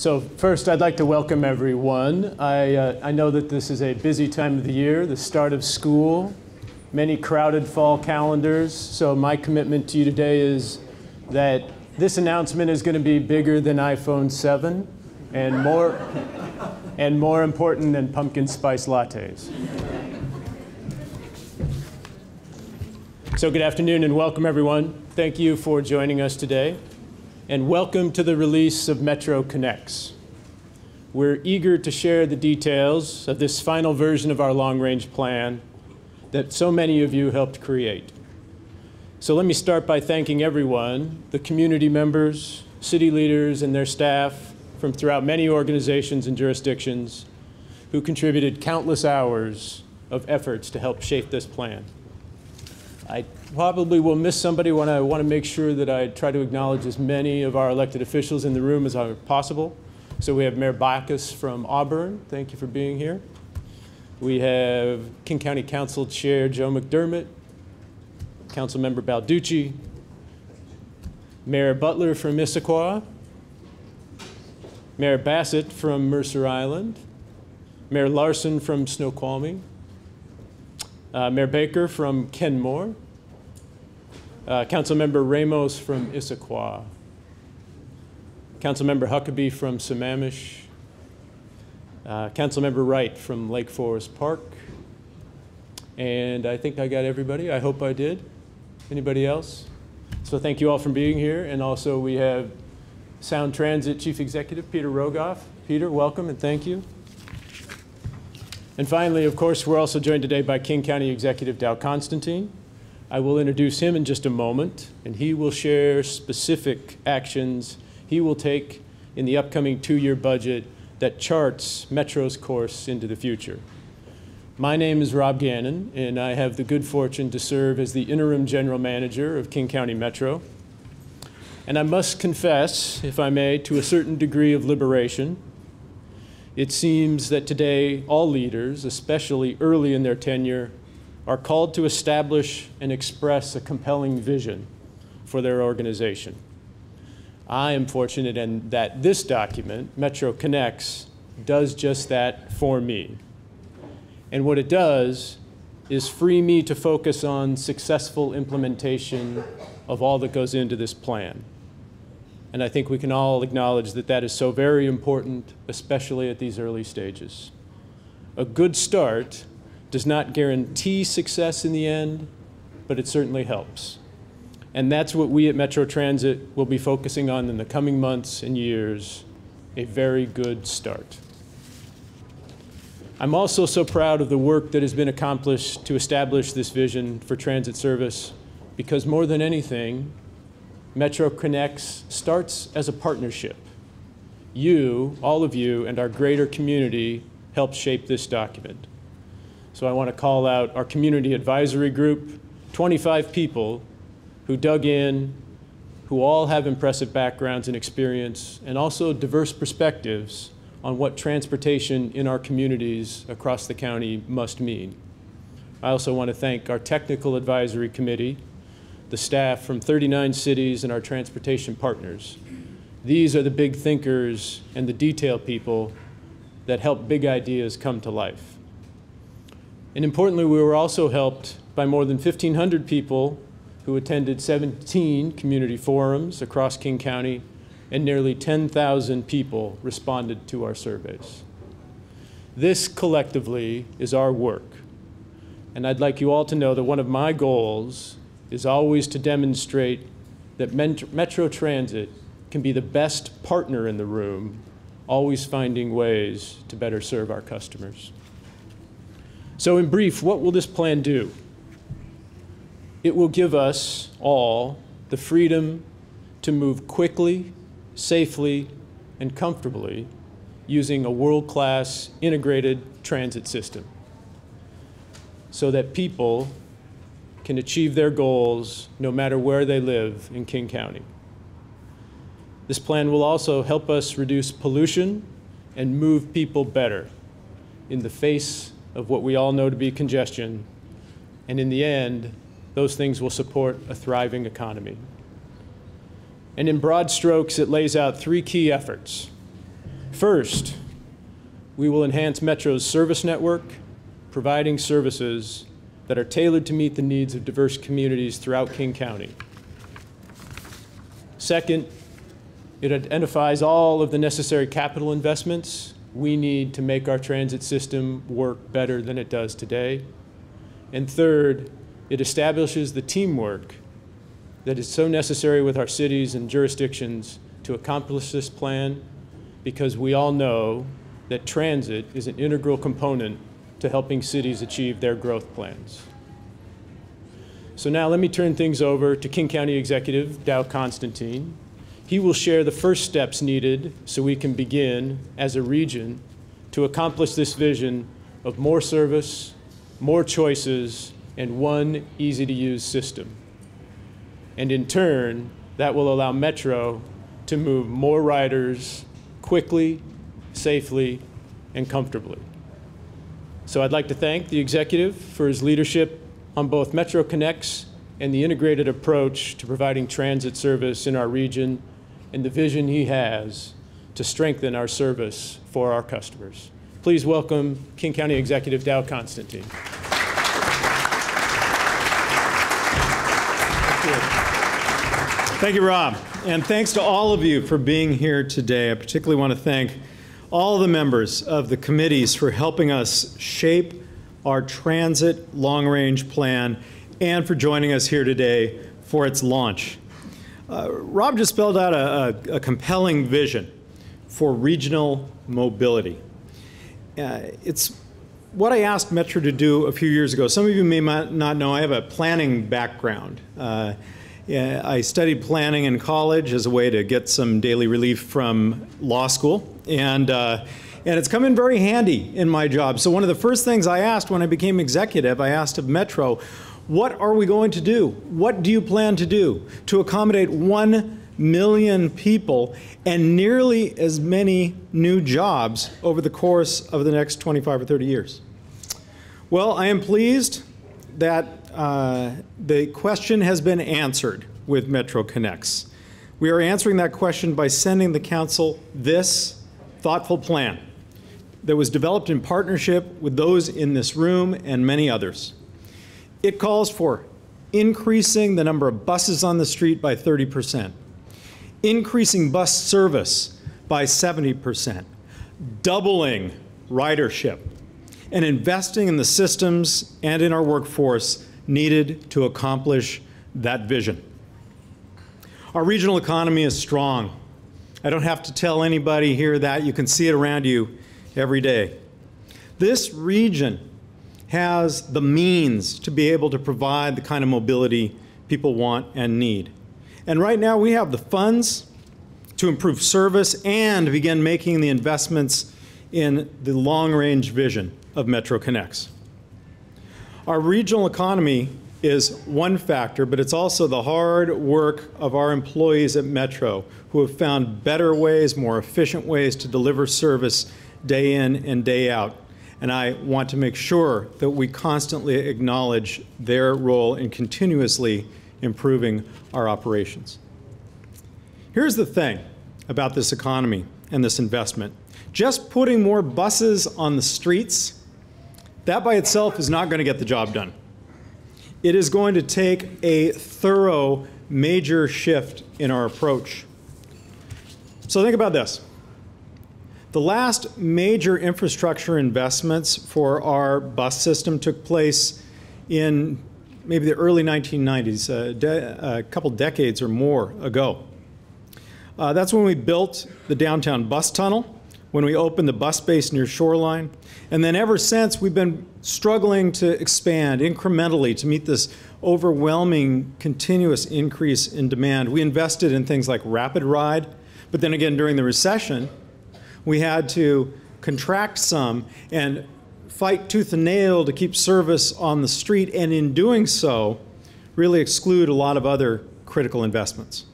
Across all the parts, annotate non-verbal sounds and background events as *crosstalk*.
So first, I'd like to welcome everyone. I, uh, I know that this is a busy time of the year, the start of school, many crowded fall calendars. So my commitment to you today is that this announcement is going to be bigger than iPhone 7 and more, and more important than pumpkin spice lattes. So good afternoon and welcome everyone. Thank you for joining us today and welcome to the release of Metro Connects. We're eager to share the details of this final version of our long-range plan that so many of you helped create. So let me start by thanking everyone, the community members, city leaders, and their staff from throughout many organizations and jurisdictions who contributed countless hours of efforts to help shape this plan. I probably will miss somebody when I want to make sure that I try to acknowledge as many of our elected officials in the room as are possible. So we have Mayor Backus from Auburn. Thank you for being here. We have King County Council Chair Joe McDermott, Council Member Balducci, Mayor Butler from Issaquah, Mayor Bassett from Mercer Island, Mayor Larson from Snoqualmie, uh, Mayor Baker from Kenmore, uh, Councilmember Ramos from Issaquah, Councilmember Huckabee from Sammamish, uh, Councilmember Wright from Lake Forest Park, and I think I got everybody. I hope I did. Anybody else? So thank you all for being here, and also we have Sound Transit Chief Executive Peter Rogoff. Peter, welcome and thank you. And finally, of course, we're also joined today by King County Executive Dow Constantine. I will introduce him in just a moment, and he will share specific actions he will take in the upcoming two-year budget that charts Metro's course into the future. My name is Rob Gannon, and I have the good fortune to serve as the interim general manager of King County Metro. And I must confess, if I may, to a certain degree of liberation it seems that today all leaders, especially early in their tenure, are called to establish and express a compelling vision for their organization. I am fortunate in that this document, Metro Connects, does just that for me. And what it does is free me to focus on successful implementation of all that goes into this plan. And I think we can all acknowledge that that is so very important, especially at these early stages. A good start does not guarantee success in the end, but it certainly helps. And that's what we at Metro Transit will be focusing on in the coming months and years, a very good start. I'm also so proud of the work that has been accomplished to establish this vision for transit service because more than anything, Metro Connects starts as a partnership. You, all of you, and our greater community helped shape this document. So I want to call out our community advisory group, 25 people who dug in, who all have impressive backgrounds and experience, and also diverse perspectives on what transportation in our communities across the county must mean. I also want to thank our technical advisory committee, the staff from 39 cities and our transportation partners. These are the big thinkers and the detail people that help big ideas come to life. And importantly, we were also helped by more than 1,500 people who attended 17 community forums across King County, and nearly 10,000 people responded to our surveys. This collectively is our work. And I'd like you all to know that one of my goals is always to demonstrate that Metro Transit can be the best partner in the room, always finding ways to better serve our customers. So in brief, what will this plan do? It will give us all the freedom to move quickly, safely, and comfortably using a world-class integrated transit system so that people can achieve their goals no matter where they live in King County. This plan will also help us reduce pollution and move people better in the face of what we all know to be congestion. And in the end, those things will support a thriving economy. And in broad strokes, it lays out three key efforts. First, we will enhance Metro's service network, providing services that are tailored to meet the needs of diverse communities throughout King County. Second, it identifies all of the necessary capital investments we need to make our transit system work better than it does today. And third, it establishes the teamwork that is so necessary with our cities and jurisdictions to accomplish this plan because we all know that transit is an integral component to helping cities achieve their growth plans. So now let me turn things over to King County Executive Dow Constantine. He will share the first steps needed so we can begin as a region to accomplish this vision of more service, more choices, and one easy to use system. And in turn, that will allow Metro to move more riders quickly, safely, and comfortably. So I'd like to thank the executive for his leadership on both Metro Connects and the integrated approach to providing transit service in our region and the vision he has to strengthen our service for our customers. Please welcome King County Executive Dow Constantine. Thank you, Thank you, Rob. And thanks to all of you for being here today. I particularly want to thank all the members of the committees for helping us shape our transit long range plan and for joining us here today for its launch. Uh, Rob just spelled out a, a, a compelling vision for regional mobility. Uh, it's what I asked Metro to do a few years ago. Some of you may not know I have a planning background. Uh, I studied planning in college as a way to get some daily relief from law school, and uh, and it's come in very handy in my job. So one of the first things I asked when I became executive, I asked of Metro, what are we going to do? What do you plan to do to accommodate one million people and nearly as many new jobs over the course of the next 25 or 30 years? Well, I am pleased that uh, the question has been answered with Metro Connects. We are answering that question by sending the Council this thoughtful plan that was developed in partnership with those in this room and many others. It calls for increasing the number of buses on the street by 30%, increasing bus service by 70%, doubling ridership, and investing in the systems and in our workforce needed to accomplish that vision. Our regional economy is strong. I don't have to tell anybody here that. You can see it around you every day. This region has the means to be able to provide the kind of mobility people want and need. And right now we have the funds to improve service and begin making the investments in the long-range vision of Metro Connects. Our regional economy is one factor, but it's also the hard work of our employees at Metro who have found better ways, more efficient ways to deliver service day in and day out. And I want to make sure that we constantly acknowledge their role in continuously improving our operations. Here's the thing about this economy and this investment. Just putting more buses on the streets that by itself is not going to get the job done. It is going to take a thorough, major shift in our approach. So think about this. The last major infrastructure investments for our bus system took place in maybe the early 1990s, a, a couple decades or more ago. Uh, that's when we built the downtown bus tunnel when we opened the bus base near Shoreline. And then ever since, we've been struggling to expand incrementally to meet this overwhelming continuous increase in demand. We invested in things like RapidRide, but then again, during the recession, we had to contract some and fight tooth and nail to keep service on the street, and in doing so, really exclude a lot of other critical investments.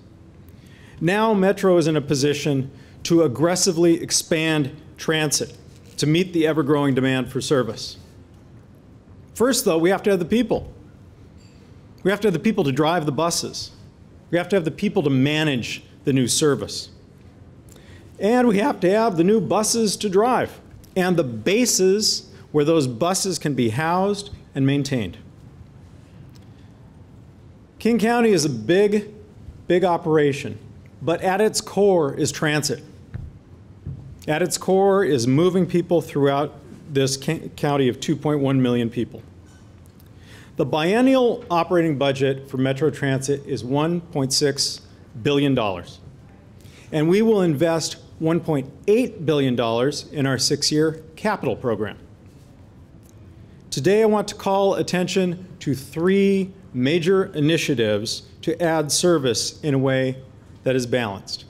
Now Metro is in a position to aggressively expand transit to meet the ever growing demand for service. First, though, we have to have the people. We have to have the people to drive the buses. We have to have the people to manage the new service. And we have to have the new buses to drive and the bases where those buses can be housed and maintained. King County is a big, big operation, but at its core is transit. At its core is moving people throughout this county of 2.1 million people. The biennial operating budget for Metro Transit is $1.6 billion. And we will invest $1.8 billion in our six year capital program. Today, I want to call attention to three major initiatives to add service in a way that is balanced.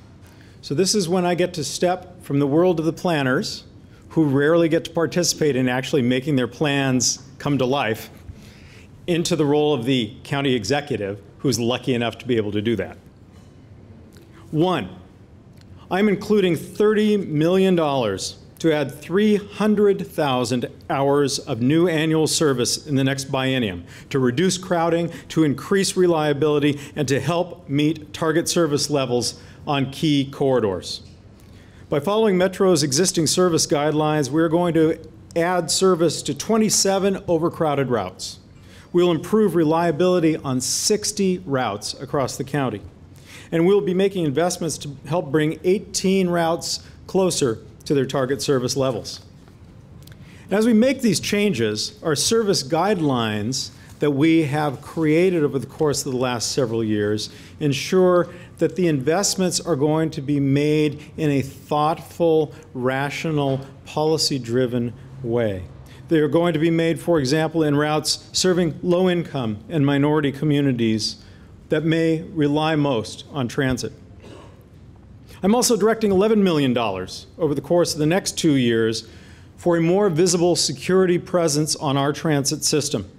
So, this is when I get to step from the world of the planners, who rarely get to participate in actually making their plans come to life, into the role of the county executive, who's lucky enough to be able to do that. One, I'm including $30 million to add 300,000 hours of new annual service in the next biennium to reduce crowding, to increase reliability, and to help meet target service levels on key corridors. By following Metro's existing service guidelines, we're going to add service to 27 overcrowded routes. We'll improve reliability on 60 routes across the county. And we'll be making investments to help bring 18 routes closer to their target service levels. As we make these changes, our service guidelines that we have created over the course of the last several years ensure that the investments are going to be made in a thoughtful, rational, policy driven way. They are going to be made, for example, in routes serving low income and minority communities that may rely most on transit. I'm also directing $11 million over the course of the next two years for a more visible security presence on our transit system,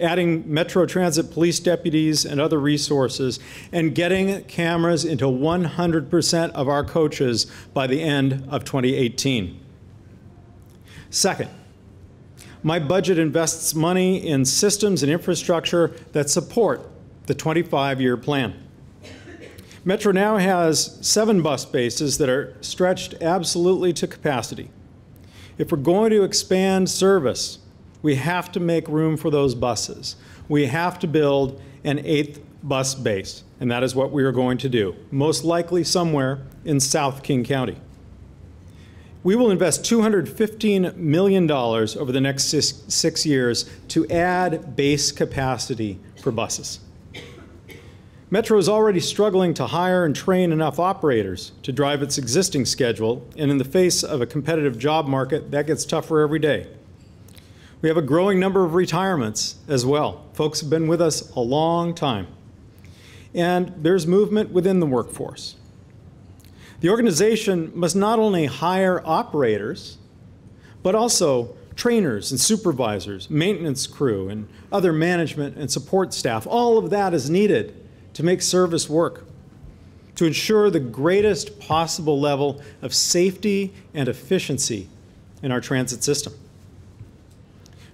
adding Metro Transit police deputies and other resources, and getting cameras into 100% of our coaches by the end of 2018. Second, my budget invests money in systems and infrastructure that support the 25 year plan. Metro now has seven bus bases that are stretched absolutely to capacity. If we're going to expand service, we have to make room for those buses. We have to build an eighth bus base, and that is what we are going to do, most likely somewhere in South King County. We will invest $215 million over the next six, six, years to add base capacity for buses. Metro is already struggling to hire and train enough operators to drive its existing schedule, and in the face of a competitive job market, that gets tougher every day. We have a growing number of retirements as well. Folks have been with us a long time. And there's movement within the workforce. The organization must not only hire operators, but also trainers and supervisors, maintenance crew, and other management and support staff. All of that is needed to make service work, to ensure the greatest possible level of safety and efficiency in our transit system.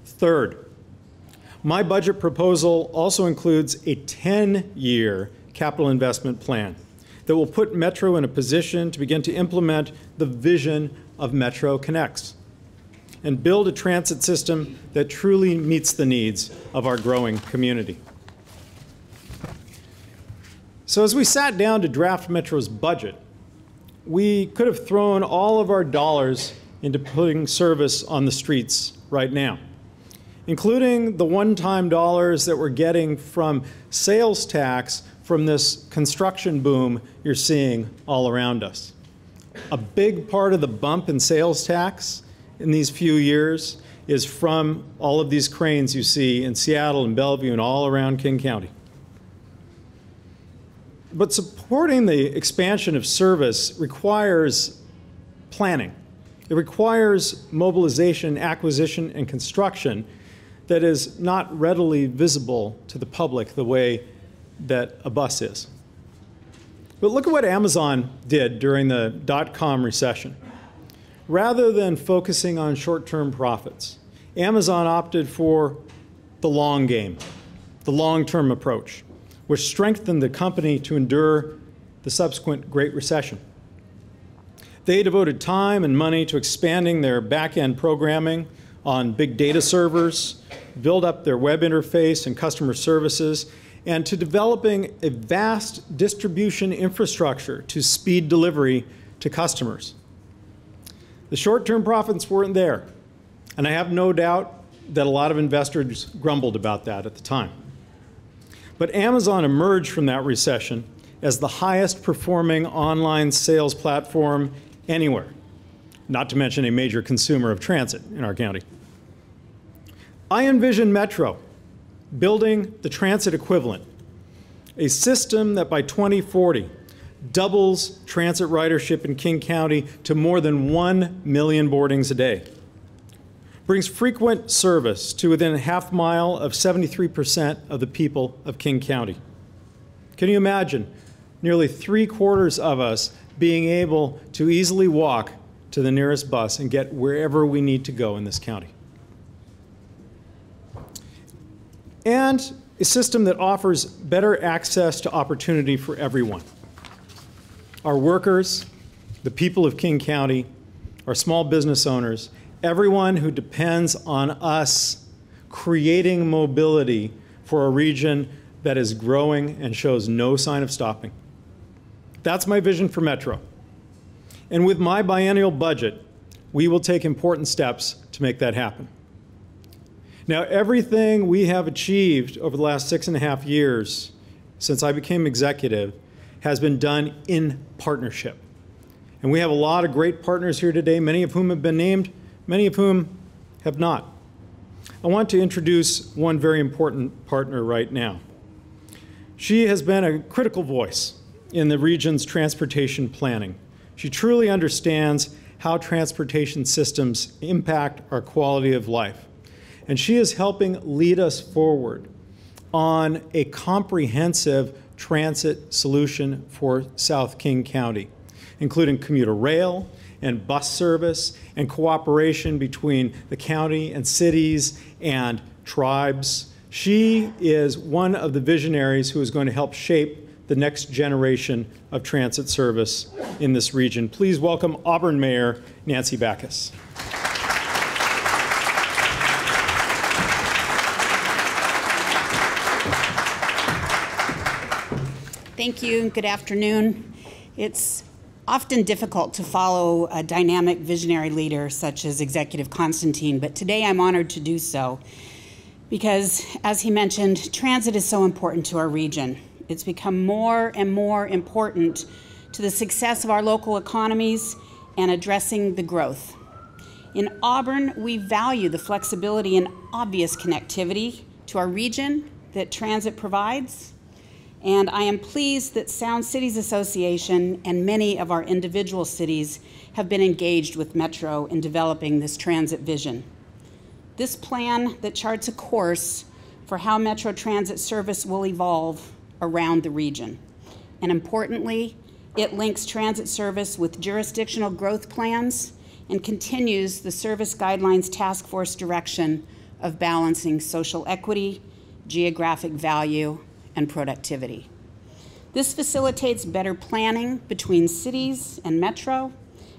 Third, my budget proposal also includes a 10 year capital investment plan that will put Metro in a position to begin to implement the vision of Metro Connects and build a transit system that truly meets the needs of our growing community. So, as we sat down to draft Metro's budget, we could have thrown all of our dollars into putting service on the streets right now, including the one time dollars that we're getting from sales tax from this construction boom you're seeing all around us. A big part of the bump in sales tax in these few years is from all of these cranes you see in Seattle and Bellevue and all around King County. But supporting the expansion of service requires planning. It requires mobilization, acquisition, and construction that is not readily visible to the public the way that a bus is. But look at what Amazon did during the dot com recession. Rather than focusing on short term profits, Amazon opted for the long game, the long term approach, which strengthened the company to endure the subsequent Great Recession. They devoted time and money to expanding their back-end programming on big data servers, build up their web interface and customer services, and to developing a vast distribution infrastructure to speed delivery to customers. The short-term profits weren't there, and I have no doubt that a lot of investors grumbled about that at the time. But Amazon emerged from that recession as the highest performing online sales platform anywhere, not to mention a major consumer of transit in our county. I envision Metro building the transit equivalent, a system that by 2040 doubles transit ridership in King County to more than 1 million boardings a day, brings frequent service to within a half mile of 73% of the people of King County. Can you imagine nearly three quarters of us being able to easily walk to the nearest bus and get wherever we need to go in this county? And a system that offers better access to opportunity for everyone. Our workers, the people of King County, our small business owners, everyone who depends on us creating mobility for a region that is growing and shows no sign of stopping. That's my vision for Metro. And with my biennial budget, we will take important steps to make that happen. Now, everything we have achieved over the last six and a half years since I became executive has been done in partnership. And we have a lot of great partners here today, many of whom have been named, many of whom have not. I want to introduce one very important partner right now. She has been a critical voice in the region's transportation planning. She truly understands how transportation systems impact our quality of life. And she is helping lead us forward on a comprehensive transit solution for South King County, including commuter rail and bus service and cooperation between the county and cities and tribes. She is one of the visionaries who is going to help shape the next generation of transit service in this region. Please welcome Auburn Mayor Nancy Backus. Thank you and good afternoon. It's often difficult to follow a dynamic visionary leader such as Executive Constantine, but today I'm honored to do so because, as he mentioned, transit is so important to our region. It's become more and more important to the success of our local economies and addressing the growth. In Auburn, we value the flexibility and obvious connectivity to our region that transit provides. And I am pleased that Sound Cities Association and many of our individual cities have been engaged with Metro in developing this transit vision. This plan that charts a course for how Metro Transit service will evolve around the region. And importantly, it links transit service with jurisdictional growth plans and continues the Service Guidelines Task Force direction of balancing social equity, geographic value, and productivity. This facilitates better planning between cities and Metro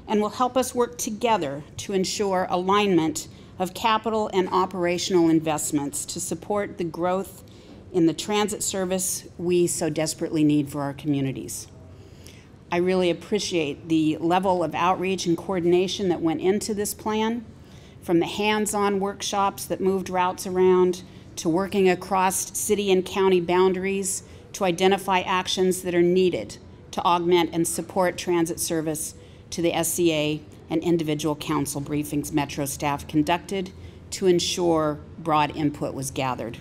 and will help us work together to ensure alignment of capital and operational investments to support the growth in the transit service we so desperately need for our communities. I really appreciate the level of outreach and coordination that went into this plan, from the hands-on workshops that moved routes around, to working across city and county boundaries to identify actions that are needed to augment and support transit service to the SCA and individual council briefings Metro staff conducted to ensure broad input was gathered.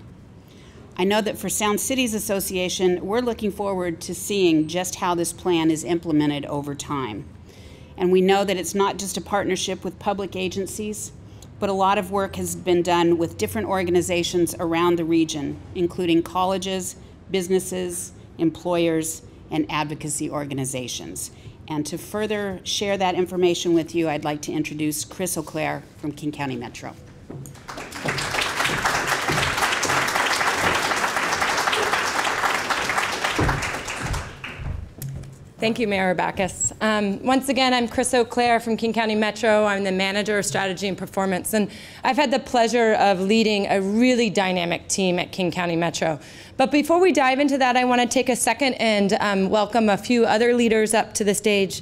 I know that for Sound Cities Association, we're looking forward to seeing just how this plan is implemented over time. And we know that it's not just a partnership with public agencies, but a lot of work has been done with different organizations around the region, including colleges, businesses, employers, and advocacy organizations. And to further share that information with you, I'd like to introduce Chris O'Claire from King County Metro. Thank you, Mayor Backus. Um, once again, I'm Chris O'Claire from King County Metro. I'm the manager of strategy and performance, and I've had the pleasure of leading a really dynamic team at King County Metro. But before we dive into that, I want to take a second and um, welcome a few other leaders up to the stage.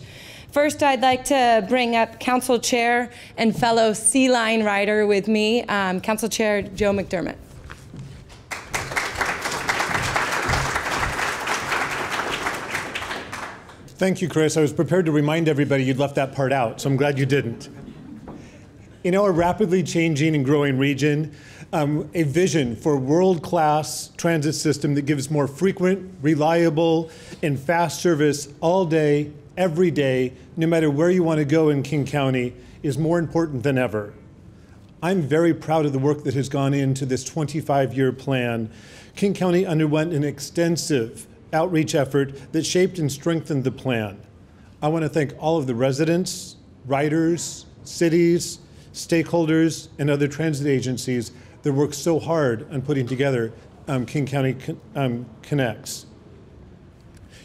First, I'd like to bring up Council Chair and fellow C Line rider with me, um, Council Chair Joe McDermott. Thank you, Chris. I was prepared to remind everybody you'd left that part out, so I'm glad you didn't. In our rapidly changing and growing region, um, a vision for a world-class transit system that gives more frequent, reliable, and fast service all day, every day, no matter where you want to go in King County, is more important than ever. I'm very proud of the work that has gone into this 25-year plan. King County underwent an extensive outreach effort that shaped and strengthened the plan. I want to thank all of the residents, riders, cities, stakeholders, and other transit agencies that worked so hard on putting together um, King County um, Connects.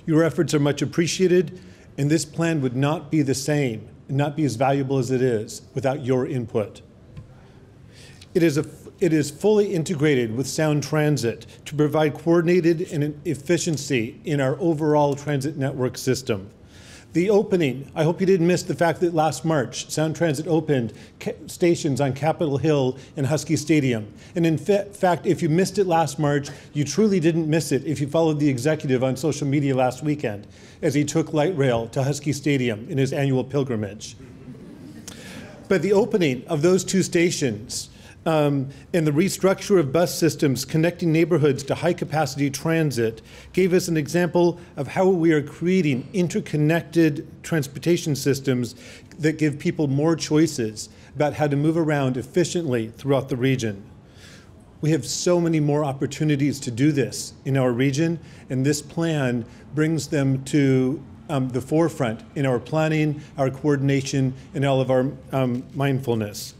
Your efforts are much appreciated, and this plan would not be the same, and not be as valuable as it is without your input. It is a it is fully integrated with Sound Transit to provide coordinated and efficiency in our overall transit network system. The opening, I hope you didn't miss the fact that last March, Sound Transit opened stations on Capitol Hill and Husky Stadium. And in fact, if you missed it last March, you truly didn't miss it if you followed the executive on social media last weekend as he took light rail to Husky Stadium in his annual pilgrimage. But the opening of those two stations um, and the restructure of bus systems connecting neighborhoods to high capacity transit gave us an example of how we are creating interconnected transportation systems that give people more choices about how to move around efficiently throughout the region. We have so many more opportunities to do this in our region, and this plan brings them to um, the forefront in our planning, our coordination, and all of our um, mindfulness.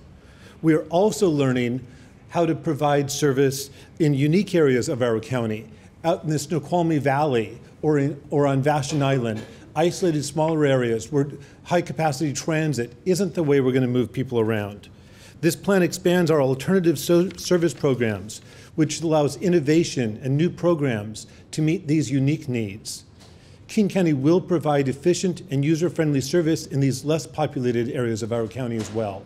We are also learning how to provide service in unique areas of our county, out in the Snoqualmie Valley or, in, or on Vashon Island, isolated smaller areas where high capacity transit isn't the way we're going to move people around. This plan expands our alternative so service programs, which allows innovation and new programs to meet these unique needs. King County will provide efficient and user-friendly service in these less populated areas of our county as well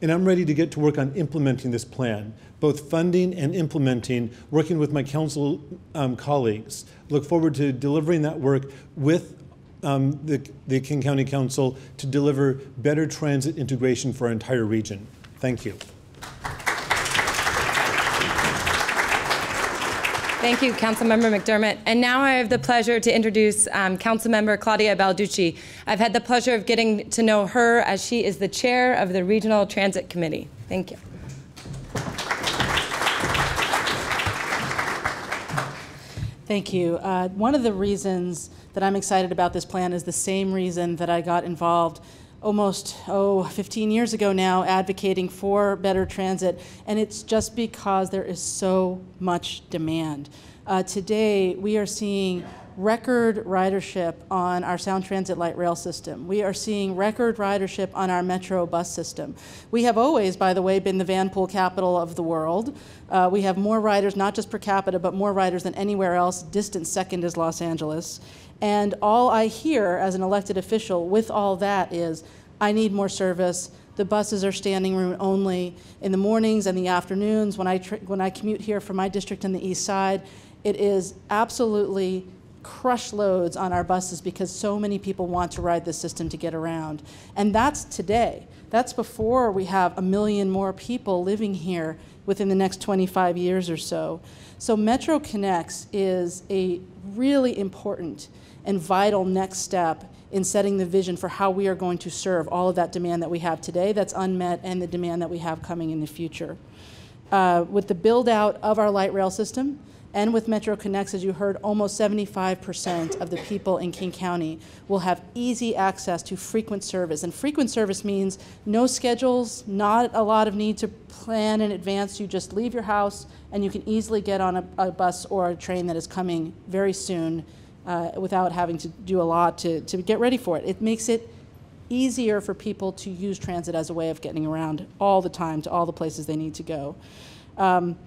and I'm ready to get to work on implementing this plan, both funding and implementing, working with my council um, colleagues. Look forward to delivering that work with um, the, the King County Council to deliver better transit integration for our entire region. Thank you. Thank you, Councilmember McDermott. And now I have the pleasure to introduce um, Councilmember Claudia Balducci. I've had the pleasure of getting to know her as she is the chair of the Regional Transit Committee. Thank you. Thank you. Uh, one of the reasons that I'm excited about this plan is the same reason that I got involved almost oh 15 years ago now advocating for better transit. And it's just because there is so much demand. Uh, today we are seeing record ridership on our sound transit light rail system we are seeing record ridership on our metro bus system we have always by the way been the van pool capital of the world uh, we have more riders not just per capita but more riders than anywhere else distant second is los angeles and all I hear as an elected official with all that is, I need more service. The buses are standing room only in the mornings and the afternoons. When I, when I commute here from my district in the east side, it is absolutely crush loads on our buses because so many people want to ride the system to get around. And that's today. That's before we have a million more people living here within the next 25 years or so. So Metro Connects is a really important and vital next step in setting the vision for how we are going to serve all of that demand that we have today that's unmet and the demand that we have coming in the future. Uh, with the build out of our light rail system and with Metro Connects, as you heard, almost 75% of the people in King County will have easy access to frequent service. And frequent service means no schedules, not a lot of need to plan in advance. You just leave your house and you can easily get on a, a bus or a train that is coming very soon uh, without having to do a lot to, to get ready for it. It makes it easier for people to use transit as a way of getting around all the time to all the places they need to go. Um,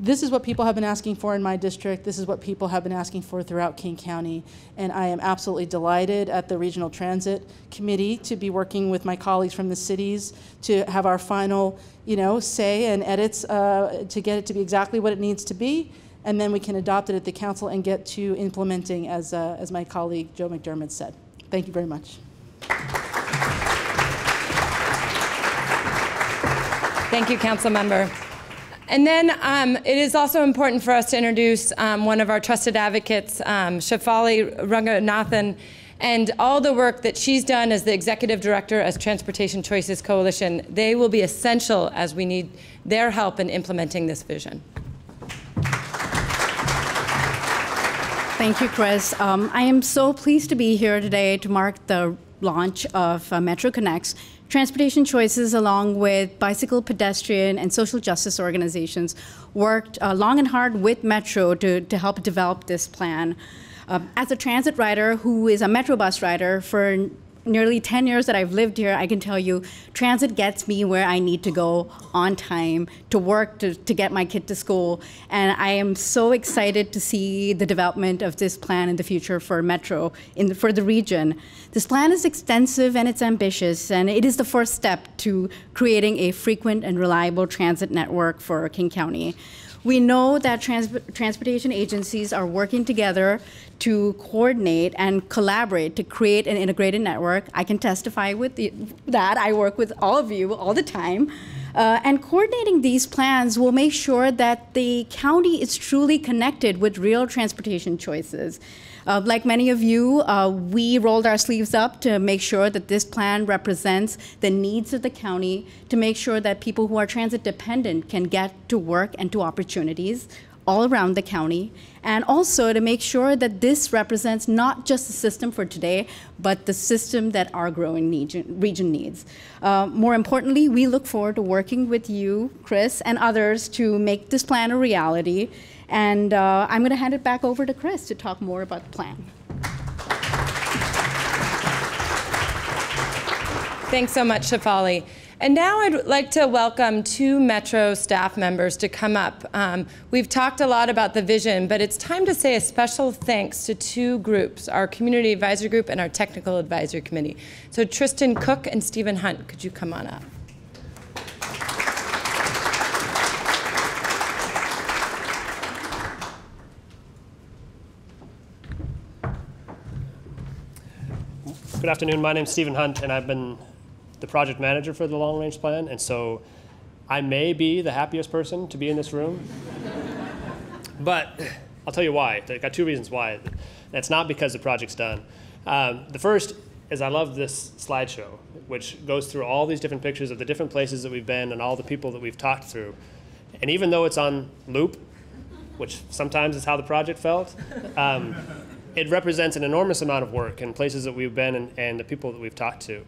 this is what people have been asking for in my district. This is what people have been asking for throughout King County. And I am absolutely delighted at the Regional Transit Committee to be working with my colleagues from the cities to have our final, you know, say and edits uh, to get it to be exactly what it needs to be. And then we can adopt it at the council and get to implementing, as, uh, as my colleague Joe McDermott said. Thank you very much. Thank you, Council Member. And then um, it is also important for us to introduce um, one of our trusted advocates, um, Shefali Ranganathan, and all the work that she's done as the executive director as Transportation Choices Coalition. They will be essential as we need their help in implementing this vision. Thank you, Chris. Um, I am so pleased to be here today to mark the launch of uh, Metro Connects Transportation Choices, along with bicycle, pedestrian, and social justice organizations, worked uh, long and hard with Metro to, to help develop this plan. Um, as a transit rider who is a Metro bus rider for nearly 10 years that I've lived here, I can tell you transit gets me where I need to go on time to work, to, to get my kid to school. And I am so excited to see the development of this plan in the future for Metro, in the, for the region. This plan is extensive and it's ambitious, and it is the first step to creating a frequent and reliable transit network for King County. We know that trans transportation agencies are working together to coordinate and collaborate to create an integrated network. I can testify with the, that. I work with all of you all the time. Uh, and coordinating these plans will make sure that the county is truly connected with real transportation choices. Uh, like many of you, uh, we rolled our sleeves up to make sure that this plan represents the needs of the county to make sure that people who are transit dependent can get to work and to opportunities all around the county, and also to make sure that this represents not just the system for today, but the system that our growing region needs. Uh, more importantly, we look forward to working with you, Chris, and others to make this plan a reality and uh, I'm going to hand it back over to Chris to talk more about the plan. Thanks so much, Shefali. And now I'd like to welcome two Metro staff members to come up. Um, we've talked a lot about the vision, but it's time to say a special thanks to two groups, our Community Advisory Group and our Technical Advisory Committee. So Tristan Cook and Stephen Hunt, could you come on up? Good afternoon. My name is Stephen Hunt, and I've been the project manager for the long range plan. And so I may be the happiest person to be in this room. *laughs* but I'll tell you why. I got two reasons why. That's not because the project's done. Um, the first is I love this slideshow, which goes through all these different pictures of the different places that we've been and all the people that we've talked through. And even though it's on loop, which sometimes is how the project felt, *laughs* um, it represents an enormous amount of work and places that we've been and, and the people that we've talked to.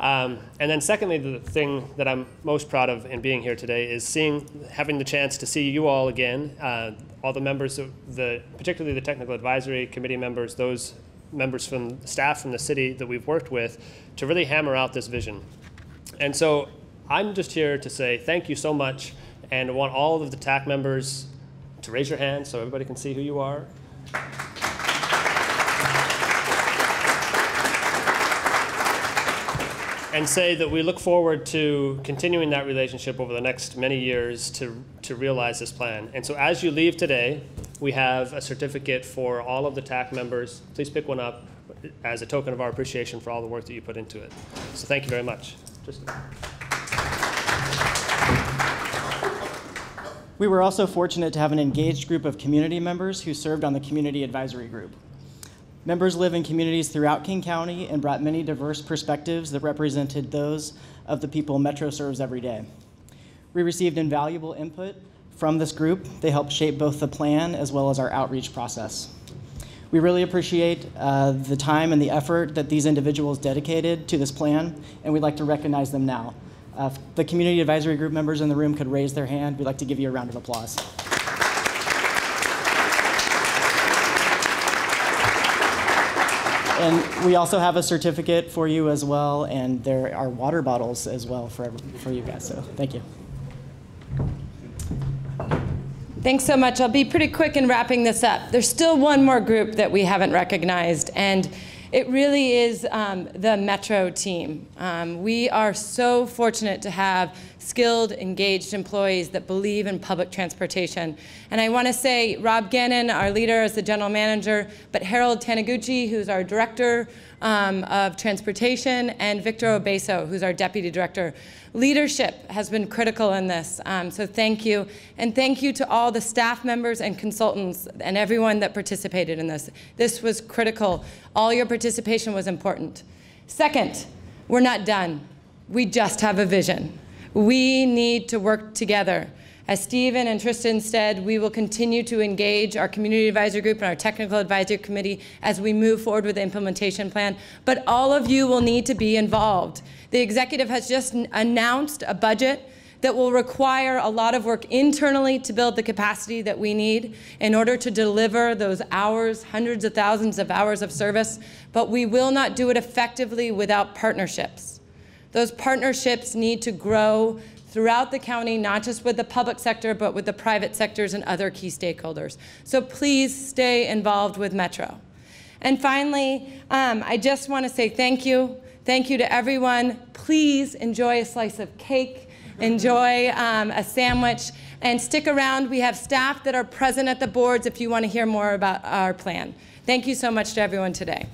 Um, and then secondly, the thing that I'm most proud of in being here today is seeing, having the chance to see you all again, uh, all the members of the, particularly the technical advisory committee members, those members from staff from the city that we've worked with, to really hammer out this vision. And so I'm just here to say thank you so much, and want all of the TAC members to raise your hand so everybody can see who you are. And say that we look forward to continuing that relationship over the next many years to, to realize this plan. And so as you leave today, we have a certificate for all of the TAC members. Please pick one up as a token of our appreciation for all the work that you put into it. So thank you very much. Just we were also fortunate to have an engaged group of community members who served on the community advisory group. Members live in communities throughout King County and brought many diverse perspectives that represented those of the people Metro serves every day. We received invaluable input from this group. They helped shape both the plan as well as our outreach process. We really appreciate uh, the time and the effort that these individuals dedicated to this plan, and we'd like to recognize them now. Uh, the community advisory group members in the room could raise their hand. We'd like to give you a round of applause. And we also have a certificate for you as well, and there are water bottles as well for, for you guys. So thank you. Thanks so much. I'll be pretty quick in wrapping this up. There's still one more group that we haven't recognized, and it really is um, the Metro team. Um, we are so fortunate to have skilled, engaged employees that believe in public transportation. And I want to say Rob Gannon, our leader, is the general manager, but Harold Taniguchi, who's our director um, of transportation, and Victor Obeso, who's our deputy director. Leadership has been critical in this, um, so thank you. And thank you to all the staff members and consultants and everyone that participated in this. This was critical. All your participation was important. Second, we're not done. We just have a vision. We need to work together. As Stephen and Tristan said, we will continue to engage our community advisory group and our technical advisory committee as we move forward with the implementation plan. But all of you will need to be involved. The executive has just announced a budget that will require a lot of work internally to build the capacity that we need in order to deliver those hours, hundreds of thousands of hours of service, but we will not do it effectively without partnerships. Those partnerships need to grow throughout the county, not just with the public sector, but with the private sectors and other key stakeholders. So please stay involved with Metro. And finally, um, I just want to say thank you. Thank you to everyone. Please enjoy a slice of cake, enjoy um, a sandwich, and stick around. We have staff that are present at the boards if you want to hear more about our plan. Thank you so much to everyone today.